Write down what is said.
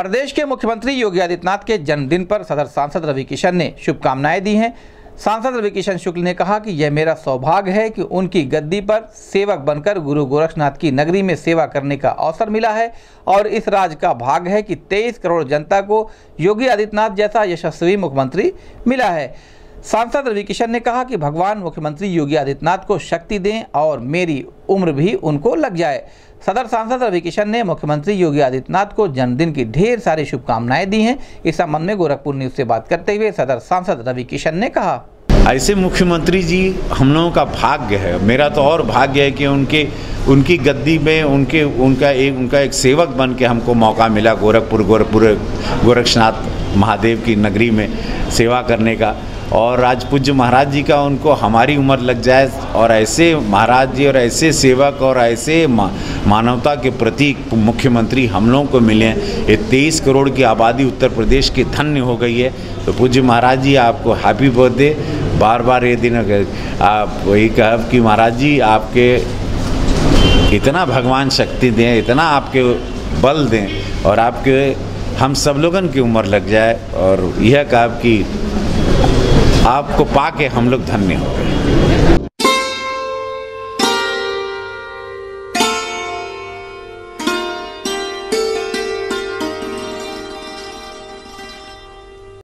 प्रदेश के मुख्यमंत्री योगी आदित्यनाथ के जन्मदिन पर सदर सांसद रवि किशन ने शुभकामनाएँ दी हैं। सांसद रवि किशन शुक्ल ने कहा कि यह मेरा सौभाग्य है कि उनकी गद्दी पर सेवक बनकर गुरु गोरखनाथ की नगरी में सेवा करने का अवसर मिला है और इस राज का भाग है कि 23 करोड़ जनता को योगी आदित्यनाथ जैसा यशस्वी मुख्यमंत्री मिला है। सांसद रवि किशन ने कहा कि भगवान मुख्यमंत्री योगी आदित्यनाथ को शक्ति दें और मेरी उम्र भी उनको लग जाए। सदर सांसद रवि किशन ने मुख्यमंत्री योगी आदित्यनाथ को जन्मदिन की ढेर सारी शुभकामनाएँ दी हैं। इस संबंध में गोरखपुर न्यूज़ से बात करते हुए सदर सांसद रवि किशन ने कहा। ऐसे मुख्यमंत्री जी, हम लोगों का भाग्य है। मेरा तो और भाग्य है कि उनके, उनकी गद्दी में उनके, उनका एक उनका एक सेवक बन के हमको मौका मिला गोरखपुर गोरखपुर, गोरक्षनाथ महादेव की नगरी में सेवा करने का। और राजपूज्य महाराज जी का उनको हमारी उम्र लग जाए और ऐसे महाराज जी और ऐसे सेवक और ऐसे मानवता के प्रति मुख्यमंत्री हम लोगों को मिले ये तेईस करोड़ की आबादी उत्तर प्रदेश की धन्य हो गई है। तो पूज्य महाराज जी, आपको हैप्पी बर्थडे बार बार ये दिन आप वही कह कि महाराज जी, आपके इतना भगवान शक्ति दें, इतना आपके बल दें और आपके हम सब लोगन की उम्र लग जाए। और यह कहा कि आपको पाके हम लोग धन्य हो गए